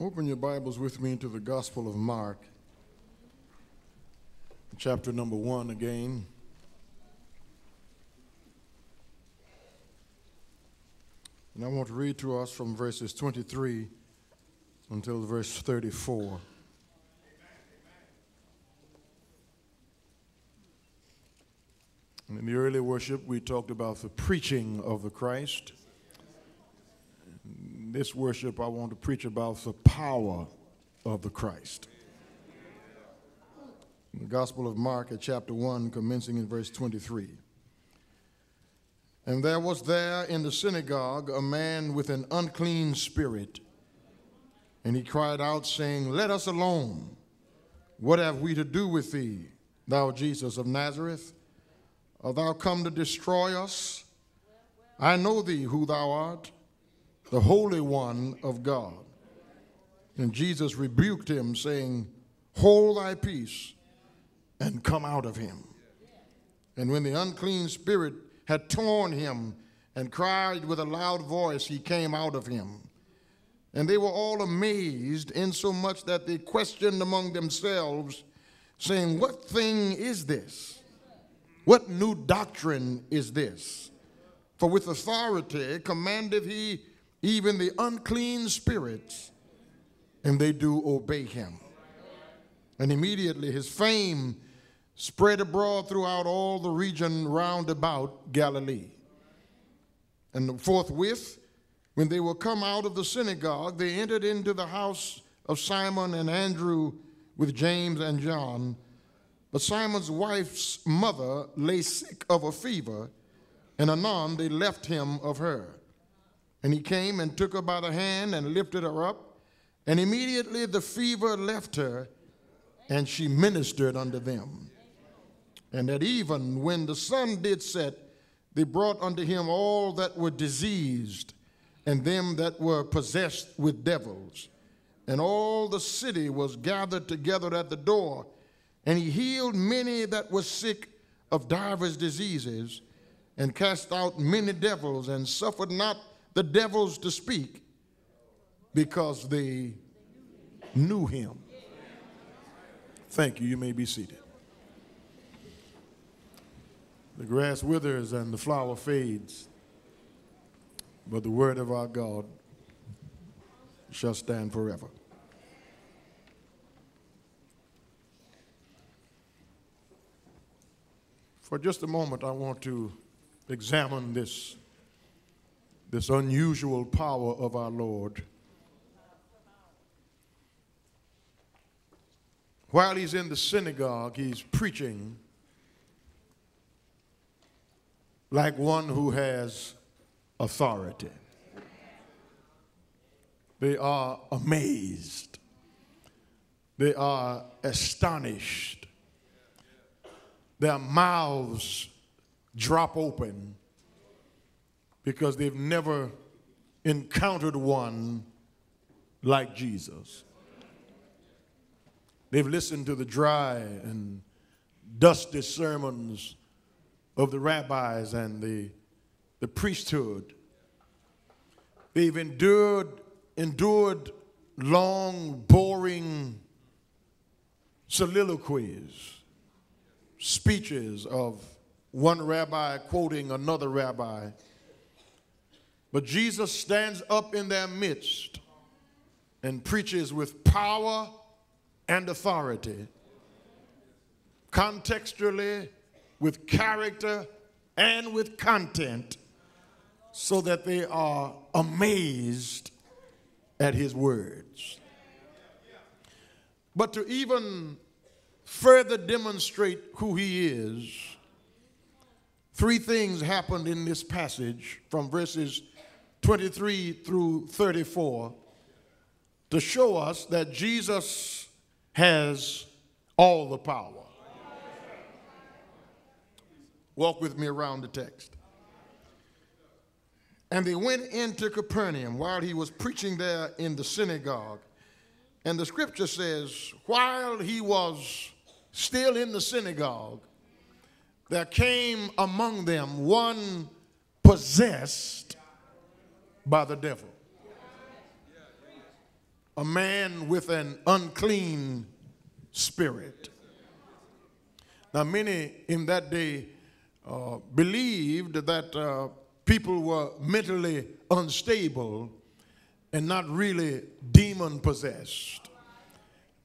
Open your Bibles with me to the Gospel of Mark, chapter number one again. And I want to read to us from verses 23 until verse 34. And in the early worship, we talked about the preaching of the Christ. In this worship, I want to preach about the power of the Christ. In the Gospel of Mark at chapter 1, commencing in verse 23. And there was there in the synagogue a man with an unclean spirit. And he cried out, saying, Let us alone. What have we to do with thee, thou Jesus of Nazareth? Art thou come to destroy us? I know thee who thou art, the Holy One of God. And Jesus rebuked him, saying, Hold thy peace and come out of him. And when the unclean spirit had torn him and cried with a loud voice, he came out of him. And they were all amazed, insomuch that they questioned among themselves, saying, What thing is this? What new doctrine is this? For with authority commandeth he even the unclean spirits, and they do obey him. And immediately his fame spread abroad throughout all the region round about Galilee. And forthwith, when they were come out of the synagogue, they entered into the house of Simon and Andrew with James and John. But Simon's wife's mother lay sick of a fever, and anon they left him of her. And he came and took her by the hand and lifted her up, and immediately the fever left her, and she ministered unto them. And at even when the sun did set, they brought unto him all that were diseased, and them that were possessed with devils. And all the city was gathered together at the door, and he healed many that were sick of divers diseases, and cast out many devils, and suffered not the devils to speak, because they knew him. Thank you. You may be seated. The grass withers and the flower fades, but the word of our God shall stand forever. For just a moment, I want to examine this, this unusual power of our Lord. While he's in the synagogue, he's preaching like one who has authority. They are amazed. They are astonished. Their mouths drop open because they've never encountered one like Jesus. They've listened to the dry and dusty sermons of the rabbis and the, the priesthood. They've endured, endured long, boring soliloquies, speeches of one rabbi quoting another rabbi. But Jesus stands up in their midst and preaches with power and authority, contextually with character and with content so that they are amazed at his words. But to even further demonstrate who he is, three things happened in this passage from verses 23 through 34 to show us that Jesus has all the power. Walk with me around the text. And they went into Capernaum while he was preaching there in the synagogue. And the scripture says, while he was still in the synagogue, there came among them one possessed by the devil. A man with an unclean spirit. Now, many in that day uh, believed that uh, people were mentally unstable and not really demon possessed.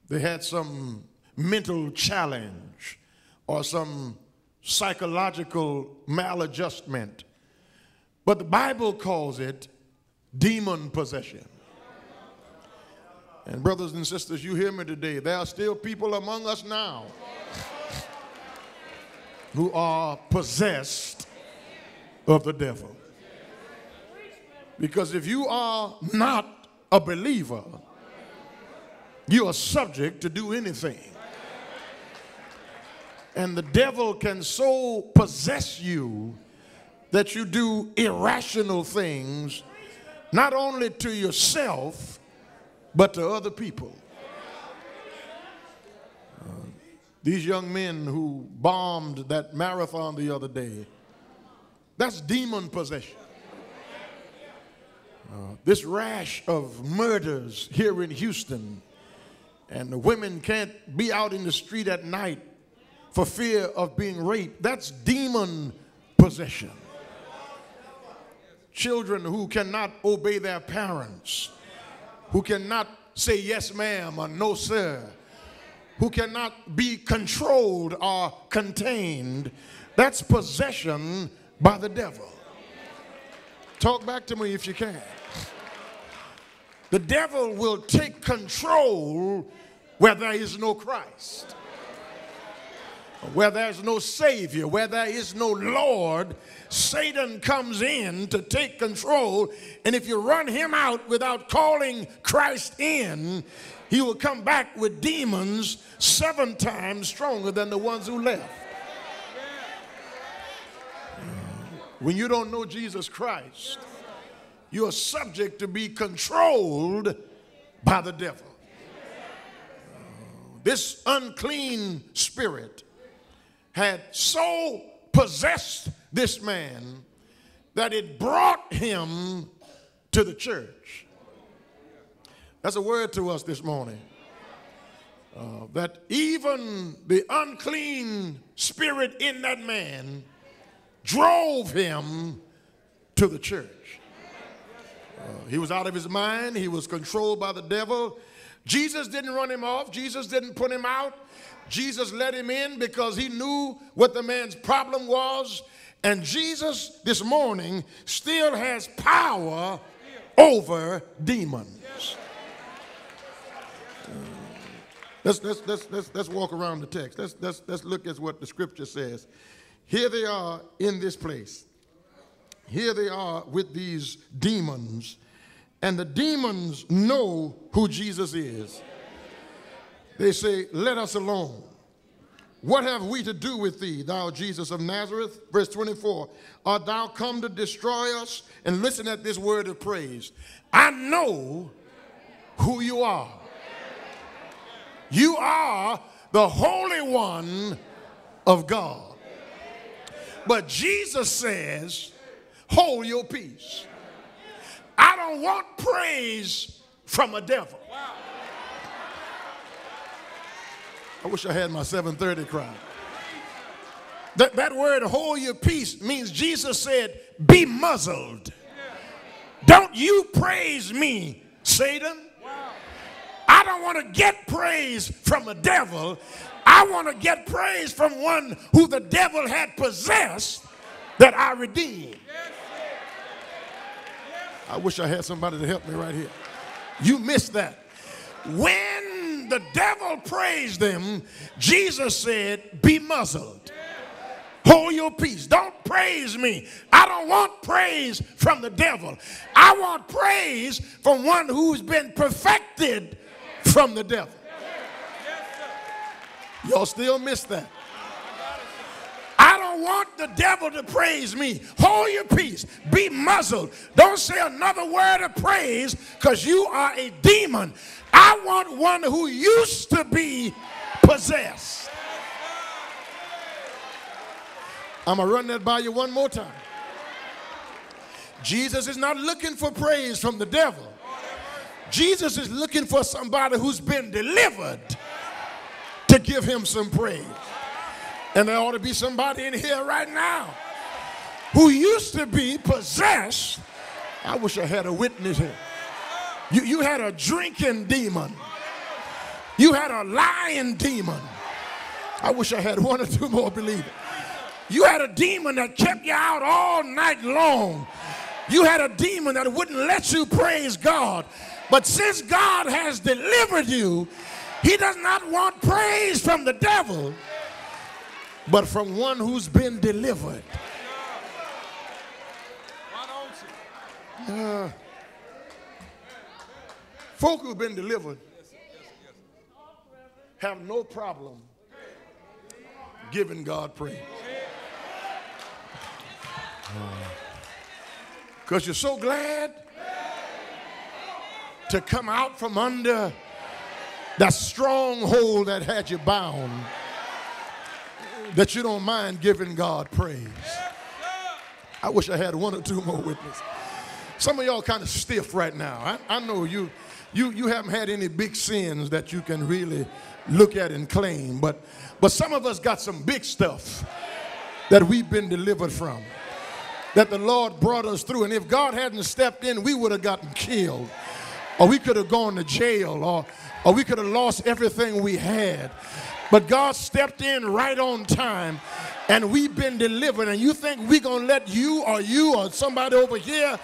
They had some mental challenge or some psychological maladjustment. But the Bible calls it demon possession. And, brothers and sisters, you hear me today. There are still people among us now who are possessed of the devil. Because if you are not a believer, you are subject to do anything. And the devil can so possess you that you do irrational things, not only to yourself, but to other people. Uh, these young men who bombed that marathon the other day, that's demon possession. Uh, this rash of murders here in Houston, and the women can't be out in the street at night for fear of being raped. That's demon possession. Children who cannot obey their parents, who cannot say yes, ma'am, or no, sir, who cannot be controlled or contained. That's possession by the devil. Talk back to me if you can. The devil will take control where there is no Christ, where there's no Savior, where there is no Lord. Satan comes in to take control, and if you run him out without calling Christ in, he will come back with demons seven times stronger than the ones who left. When you don't know Jesus Christ, you are subject to be controlled by the devil. This unclean spirit had so possessed this man that it brought him to the church. That's a word to us this morning. Uh, that even the unclean spirit in that man drove him to the church. Uh, he was out of his mind, he was controlled by the devil. Jesus didn't run him off, Jesus didn't put him out. Jesus let him in because he knew what the man's problem was. And Jesus this morning still has power over demons. Uh, let's, let's, let's, let's, let's walk around the text. Let's, let's, let's look at what the scripture says. Here they are in this place. Here they are with these demons, and the demons know who Jesus is. They say, Let us alone. What have we to do with thee, thou Jesus of Nazareth? Verse 24 Art thou come to destroy us? And listen at this word of praise. I know who you are. You are the Holy One of God. But Jesus says, hold your peace. I don't want praise from a devil. I wish I had my 730 crowd. That, that word, hold your peace, means Jesus said, be muzzled. Don't you praise me, Satan. I don't want to get praise from a devil. I want to get praise from one who the devil had possessed that I redeemed. I wish I had somebody to help me right here. You missed that. When the devil praised them, Jesus said, Be muzzled. Hold your peace. Don't praise me. I don't want praise from the devil. I want praise from one who's been perfected from the devil. Y'all still miss that. Want the devil to praise me. Hold your peace. Be muzzled. Don't say another word of praise because you are a demon. I want one who used to be possessed. I'm going to run that by you one more time. Jesus is not looking for praise from the devil. Jesus is looking for somebody who's been delivered to give him some praise. And there ought to be somebody in here right now who used to be possessed. I wish I had a witness here. You, you had a drinking demon, you had a lying demon. I wish I had one or two more believers. You had a demon that kept you out all night long. You had a demon that wouldn't let you praise God. But since God has delivered you, He does not want praise from the devil, but from one who's been delivered. Uh, folk who've been delivered have no problem giving God praise. Because you're so glad to come out from under that stronghold that had you bound that you don't mind giving God praise. I wish I had one or two more witnesses. Some of y'all kind of stiff right now. I, I know you, you, you haven't had any big sins that you can really look at and claim, but, but some of us got some big stuff that we've been delivered from, that the Lord brought us through. And if God hadn't stepped in, we would have gotten killed or we could have gone to jail, or, or we could have lost everything we had. But God stepped in right on time, and we've been delivered. And you think we're going to let you or you or somebody over here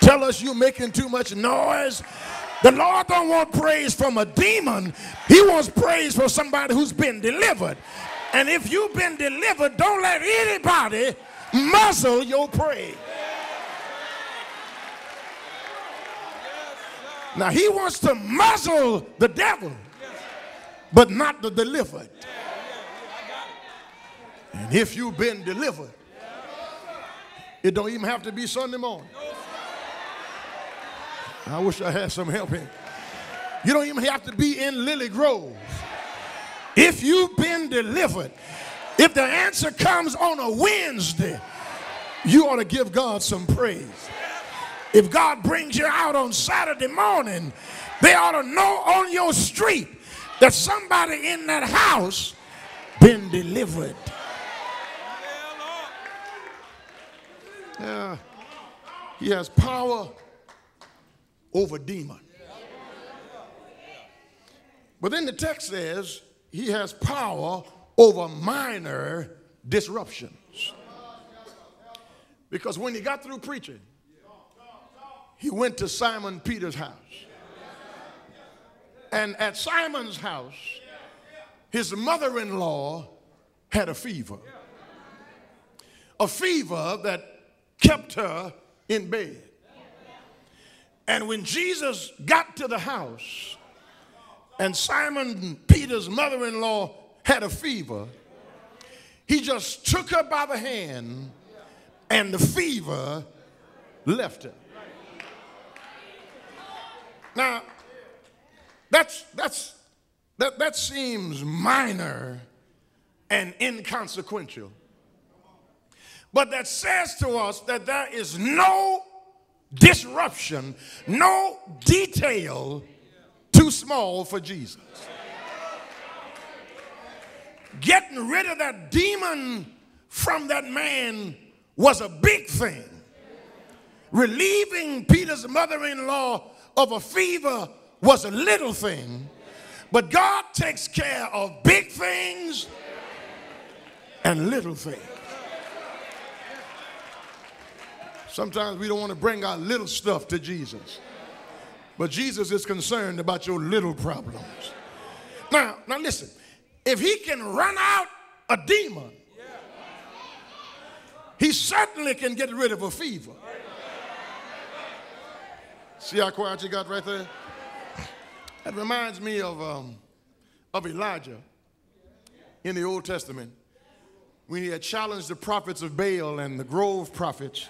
tell us you're making too much noise? The Lord don't want praise from a demon. He wants praise from somebody who's been delivered. And if you've been delivered, don't let anybody muzzle your praise. Now he wants to muzzle the devil, but not the delivered. And if you've been delivered, it don't even have to be Sunday morning. I wish I had some help here. You don't even have to be in Lilly Grove. If you've been delivered, if the answer comes on a Wednesday, you ought to give God some praise. If God brings you out on Saturday morning, they ought to know on your street that somebody in that house been delivered. Yeah, he has power over demon. But then the text says he has power over minor disruptions. Because when he got through preaching, he went to Simon Peter's house. And at Simon's house, his mother in law had a fever. A fever that kept her in bed. And when Jesus got to the house, and Simon Peter's mother in law had a fever, he just took her by the hand, and the fever left her. Now, that's, that's, that, that seems minor and inconsequential. But that says to us that there is no disruption, no detail too small for Jesus. Getting rid of that demon from that man was a big thing. Relieving Peter's mother in law of a fever was a little thing, but God takes care of big things and little things. Sometimes we don't want to bring our little stuff to Jesus. But Jesus is concerned about your little problems. Now, now listen. If he can run out a demon, he certainly can get rid of a fever. See how quiet you got right there? That reminds me of, um, of Elijah in the Old Testament when he had challenged the prophets of Baal and the Grove prophets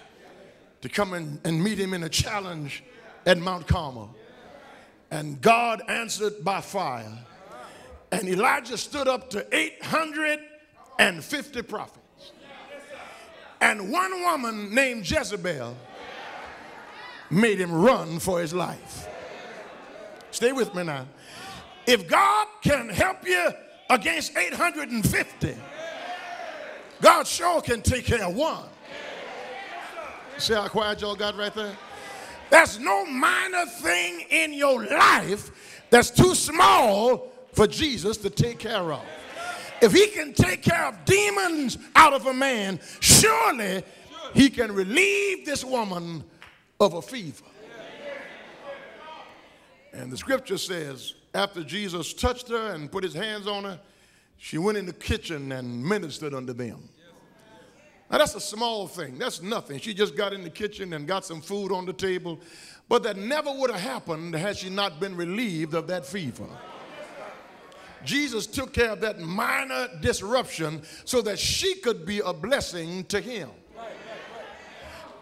to come and, and meet him in a challenge at Mount Carmel. And God answered by fire. And Elijah stood up to 850 prophets. And one woman named Jezebel made him run for his life. Stay with me now. If God can help you against 850, God sure can take care of one. See how quiet y'all got right there? There's no minor thing in your life that's too small for Jesus to take care of. If he can take care of demons out of a man, surely he can relieve this woman of a fever. And the scripture says, after Jesus touched her and put his hands on her, she went in the kitchen and ministered unto them. Now, that's a small thing. That's nothing. She just got in the kitchen and got some food on the table. But that never would have happened had she not been relieved of that fever. Jesus took care of that minor disruption so that she could be a blessing to him.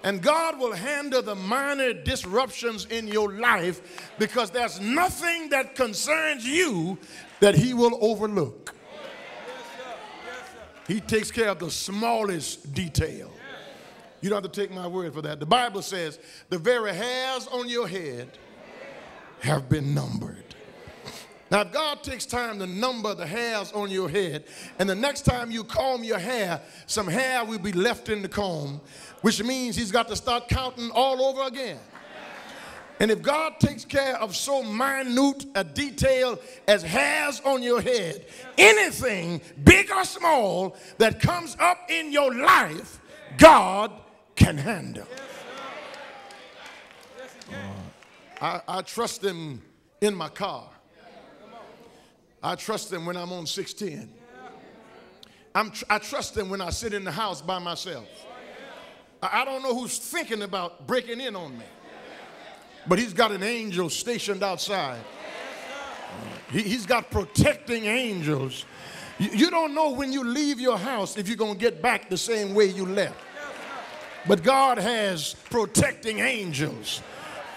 And God will handle the minor disruptions in your life because there's nothing that concerns you that He will overlook. He takes care of the smallest detail. You don't have to take my word for that. The Bible says the very hairs on your head have been numbered. Now, if God takes time to number the hairs on your head, and the next time you comb your hair, some hair will be left in the comb, which means He's got to start counting all over again. And if God takes care of so minute a detail as hairs on your head, anything, big or small, that comes up in your life, God can handle. I, I trust Him in my car. I trust Him when I'm on 610. I'm tr- I trust Him when I sit in the house by myself. I, don't know who's thinking about breaking in on me, but He's got an angel stationed outside. He, he's got protecting angels. You, you don't know when you leave your house if you're going to get back the same way you left. But God has protecting angels.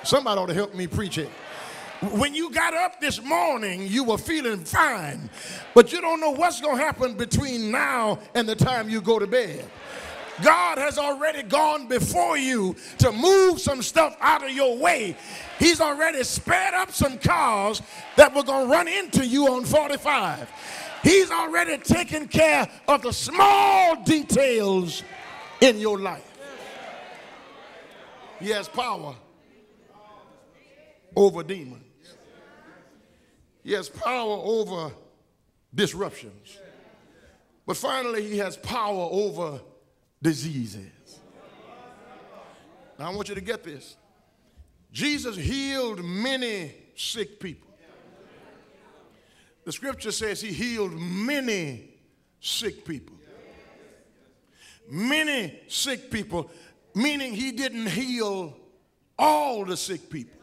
Somebody ought to help me preach it. When you got up this morning, you were feeling fine, but you don't know what's going to happen between now and the time you go to bed. God has already gone before you to move some stuff out of your way. He's already sped up some cars that were going to run into you on 45. He's already taken care of the small details in your life. He has power over demons. He has power over disruptions. But finally, he has power over diseases. Now, I want you to get this. Jesus healed many sick people. The scripture says he healed many sick people. Many sick people, meaning he didn't heal all the sick people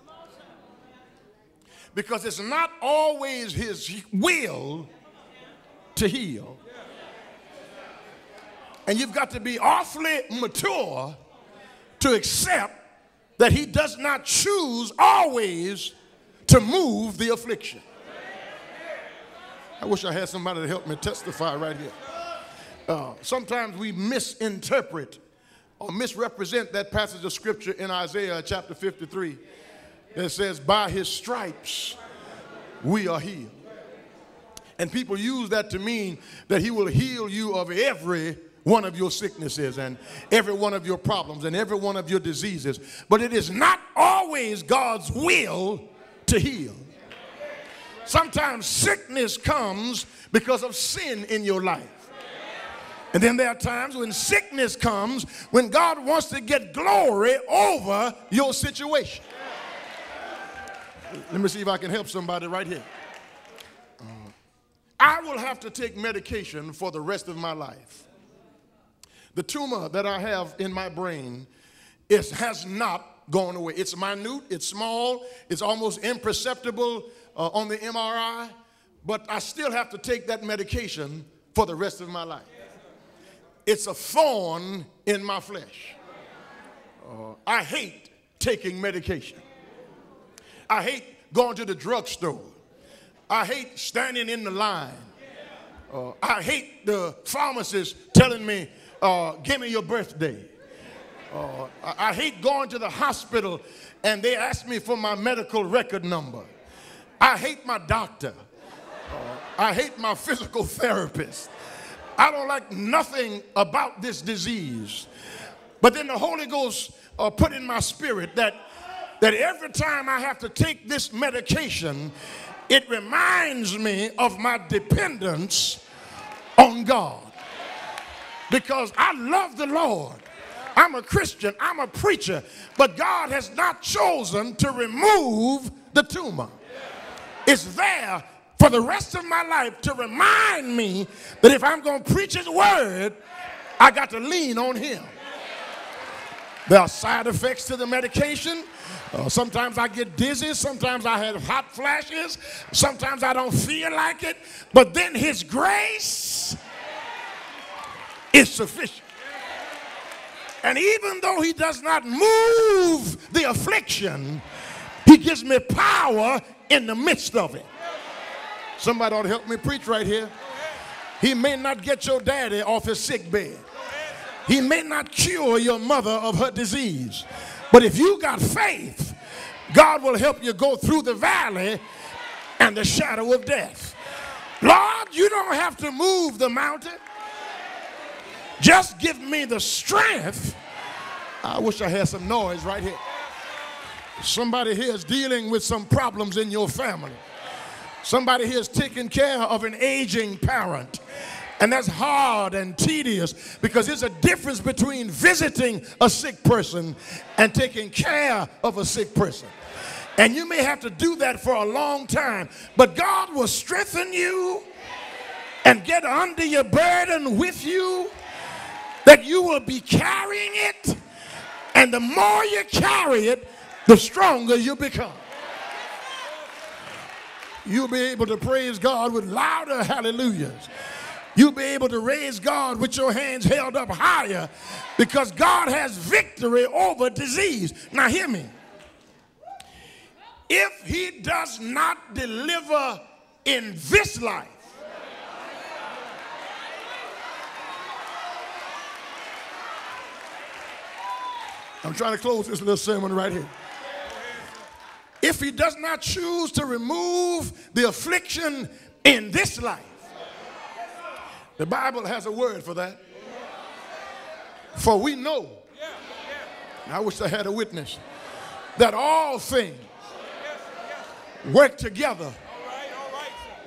because it's not always his will to heal. And you've got to be awfully mature to accept that he does not choose always to move the affliction. I wish I had somebody to help me testify right here. Uh, sometimes we misinterpret or misrepresent that passage of scripture in Isaiah chapter 53 that says, By his stripes we are healed. And people use that to mean that he will heal you of every one of your sicknesses and every one of your problems and every one of your diseases. But it is not always God's will to heal. Sometimes sickness comes because of sin in your life. And then there are times when sickness comes when God wants to get glory over your situation. Let me see if I can help somebody right here. Uh, I will have to take medication for the rest of my life. The tumor that I have in my brain is, has not gone away. It's minute, it's small, it's almost imperceptible uh, on the MRI, but I still have to take that medication for the rest of my life. it's a thorn in my flesh. Uh, I hate taking medication. I hate going to the drugstore. I hate standing in the line. Uh, I hate the pharmacist telling me, uh, give me your birthday. Uh, I, I hate going to the hospital and they ask me for my medical record number. I hate my doctor. Uh, I hate my physical therapist. I don't like nothing about this disease. But then the Holy Ghost uh, put in my spirit that, that every time I have to take this medication, it reminds me of my dependence on God. Because I love the Lord. I'm a Christian, I'm a preacher, but God has not chosen to remove the tumor. It's there for the rest of my life to remind me that if I'm going to preach His word, I got to lean on Him. There are side effects to the medication. Uh, sometimes I get dizzy. Sometimes I have hot flashes. Sometimes I don't feel like it. But then His grace is sufficient. And even though He does not move the affliction, He gives me power in the midst of it. Somebody ought to help me preach right here. He may not get your daddy off his sick bed. He may not cure your mother of her disease. But if you got faith, God will help you go through the valley and the shadow of death. Lord, you don't have to move the mountain. Just give me the strength. I wish I had some noise right here. Somebody here is dealing with some problems in your family. Somebody here is taking care of an aging parent. And that's hard and tedious because there's a difference between visiting a sick person and taking care of a sick person. And you may have to do that for a long time, but God will strengthen you and get under your burden with you that you will be carrying it. And the more you carry it, the stronger you become. You'll be able to praise God with louder hallelujahs. You'll be able to raise God with your hands held up higher because God has victory over disease. Now, hear me. If He does not deliver in this life, I'm trying to close this little sermon right here if he does not choose to remove the affliction in this life. The Bible has a word for that. For we know, I wish I had a witness, that all things work together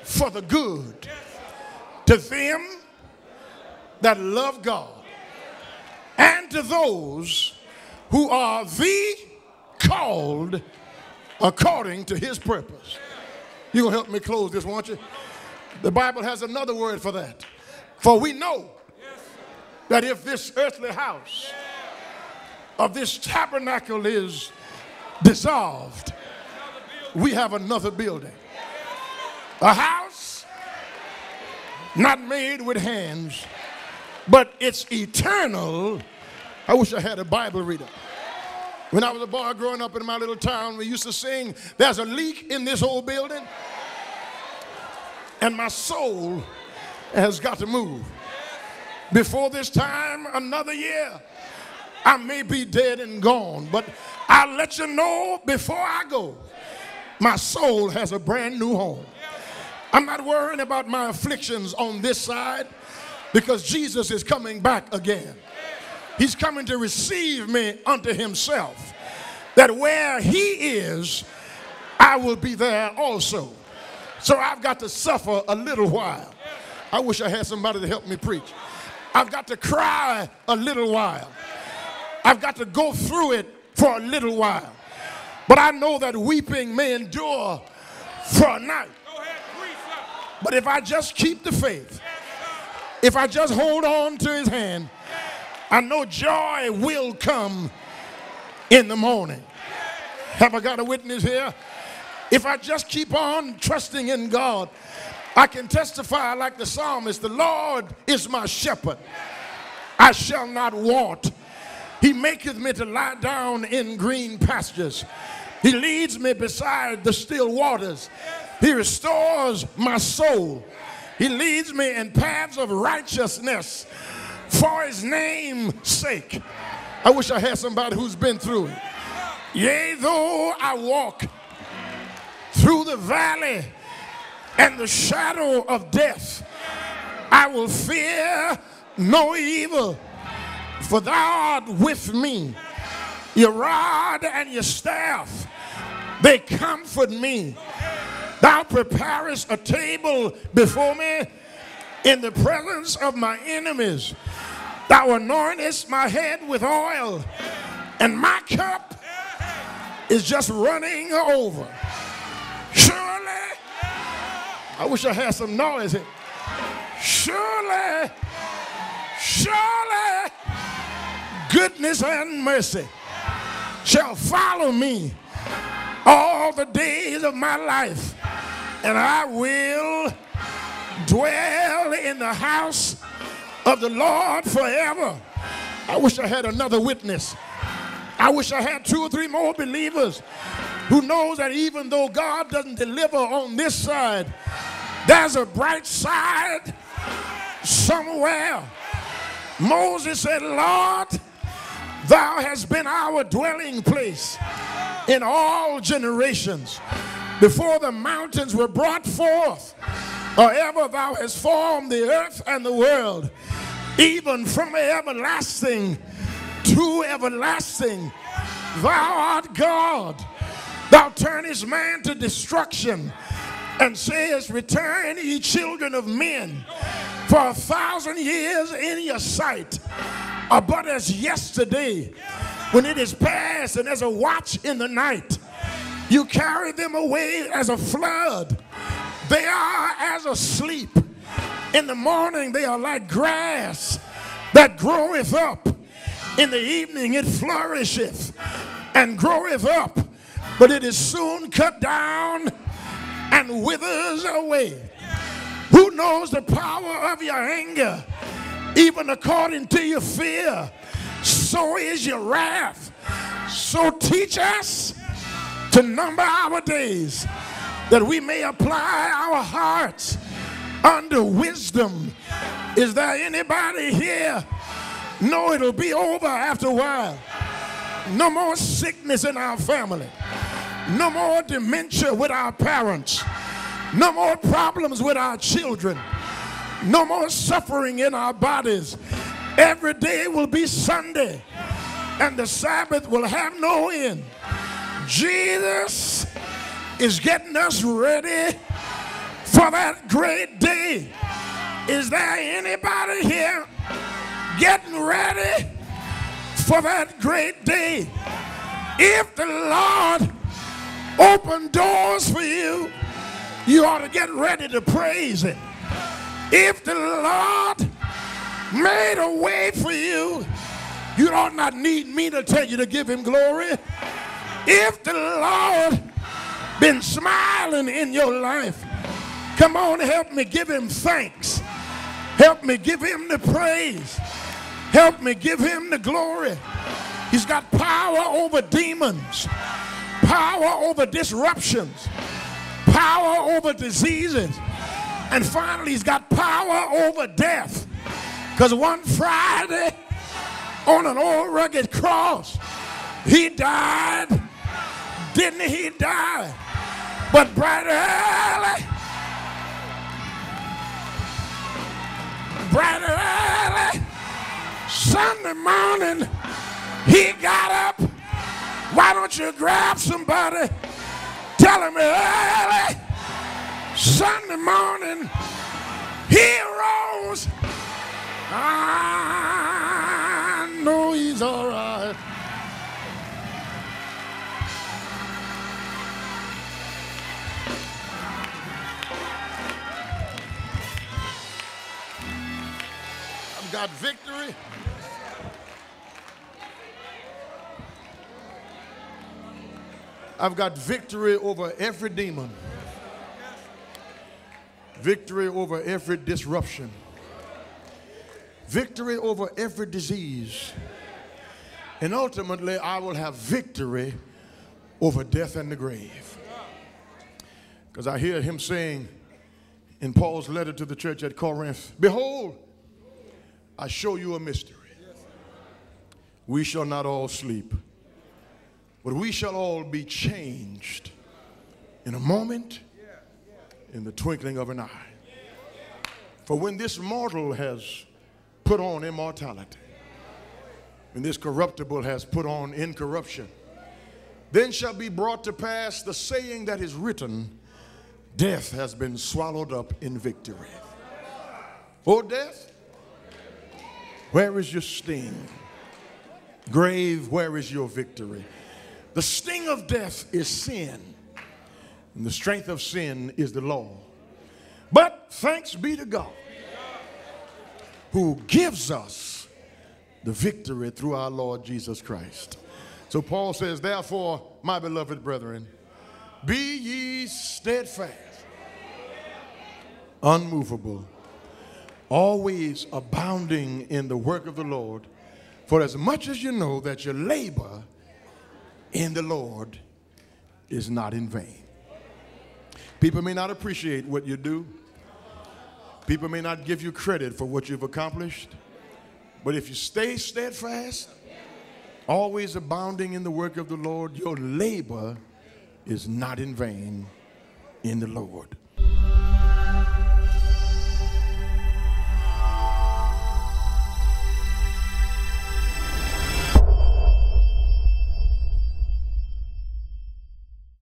for the good to them that love God and to those who are the called according to his purpose. You gonna help me close this, won't you? The Bible has another word for that. For we know that if this earthly house of this tabernacle is dissolved, we have another building. A house not made with hands, but it's eternal. I wish I had a Bible reader. When I was a boy growing up in my little town, we used to sing, There's a leak in this old building, and my soul has got to move. Before this time, another year, I may be dead and gone, but I'll let you know before I go, my soul has a brand new home. I'm not worrying about my afflictions on this side because Jesus is coming back again. He's coming to receive me unto himself. That where he is, I will be there also. So I've got to suffer a little while. I wish I had somebody to help me preach. I've got to cry a little while. I've got to go through it for a little while. But I know that weeping may endure for a night. But if I just keep the faith, if I just hold on to his hand, I know joy will come in the morning. Have I got a witness here? If I just keep on trusting in God, I can testify like the psalmist the Lord is my shepherd. I shall not want. He maketh me to lie down in green pastures. He leads me beside the still waters. He restores my soul. He leads me in paths of righteousness for his name's sake. I wish I had somebody who's been through it. Yea, though I walk through the valley and the shadow of death, I will fear no evil, for thou art with me. Your rod and your staff, they comfort me. Thou preparest a table before me in the presence of my enemies. Thou anointest my head with oil, and my cup is just running over. Surely, I wish I had some noise here. Surely, surely, goodness and mercy shall follow me all the days of my life, and I will dwell in the house of the Lord forever. I wish I had another witness. I wish I had two or three more believers who knows that even though God doesn't deliver on this side, there's a bright side somewhere. Moses said, Lord, thou hast been our dwelling place in all generations. Before the mountains were brought forth, or ever thou hast formed the earth and the world, even from everlasting to everlasting, thou art God. Thou turnest man to destruction and sayest, Return, ye children of men, for a thousand years in your sight are but as yesterday when it is past and as a watch in the night. You carry them away as a flood. They are as a sleep. In the morning, they are like grass that groweth up. In the evening, it flourisheth and groweth up, but it is soon cut down and withers away. Who knows the power of your anger? Even according to your fear, so is your wrath. So teach us to number our days that we may apply our hearts under wisdom. Is there anybody here? No, it'll be over after a while. No more sickness in our family. No more dementia with our parents. No more problems with our children. No more suffering in our bodies. Every day will be Sunday, and the Sabbath will have no end. Jesus is getting us ready for that great day. Is there anybody here getting ready for that great day? If the Lord opened doors for you, you ought to get ready to praise Him. If the Lord made a way for you, you ought not need me to tell you to give Him glory. If the Lord been smiling in your life, come on, help me give Him thanks. Help me give Him the praise. Help me give Him the glory. He's got power over demons, power over disruptions power over diseases. And finally, he's got power over death. Because one Friday, on an old rugged cross, he died. Didn't he die? But bright early, bright early, Sunday morning, he got up. Why don't you grab somebody? Tell him early Sunday morning he rose. I know he's all right. Got victory. I've got victory over every demon, victory over every disruption, victory over every disease. And ultimately, I will have victory over death and the grave. Because I hear him saying in Paul's letter to the church at Corinth Behold, I show you a mystery. We shall not all sleep, but we shall all be changed in a moment, in the twinkling of an eye. For when this mortal has put on immortality, when this corruptible has put on incorruption, then shall be brought to pass the saying that is written Death has been swallowed up in victory. Oh, death, where is your sting? Grave, where is your victory? The sting of death is sin, and the strength of sin is the law. But thanks be to God who gives us the victory through our Lord Jesus Christ. So Paul says, Therefore, my beloved brethren, be ye steadfast, unmovable, always abounding in the work of the Lord, for as much as you know that your labor in the Lord is not in vain. People may not appreciate what you do. People may not give you credit for what you've accomplished. But if you stay steadfast, always abounding in the work of the Lord, your labor is not in vain in the Lord.